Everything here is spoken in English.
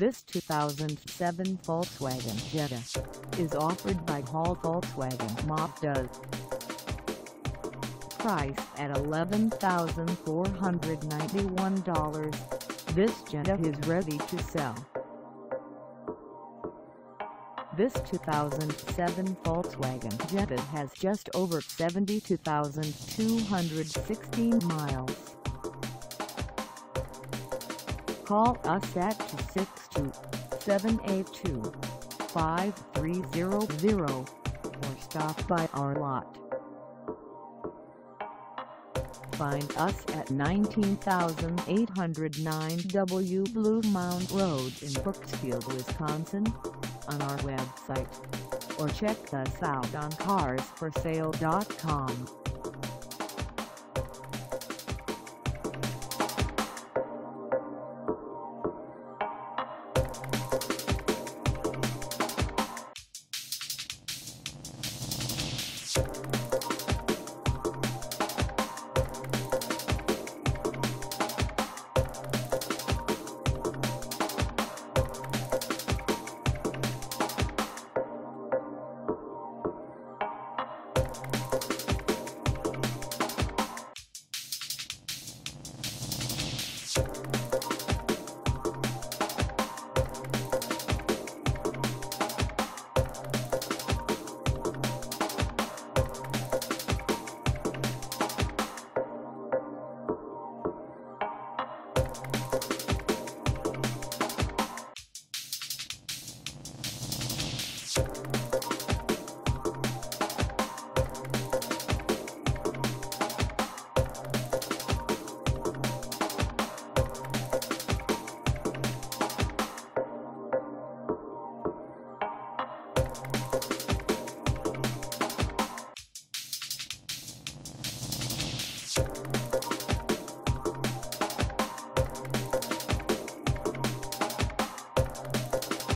This 2007 Volkswagen Jetta is offered by Hall Volkswagen Mazda. Price at $11,491, this Jetta is ready to sell. This 2007 Volkswagen Jetta has just over 72,216 miles. Call us at 262-782-5300 or stop by our lot. Find us at 19809 W Bluemound Road in Brooksfield, Wisconsin on our website or check us out on carsforsale.com. Thank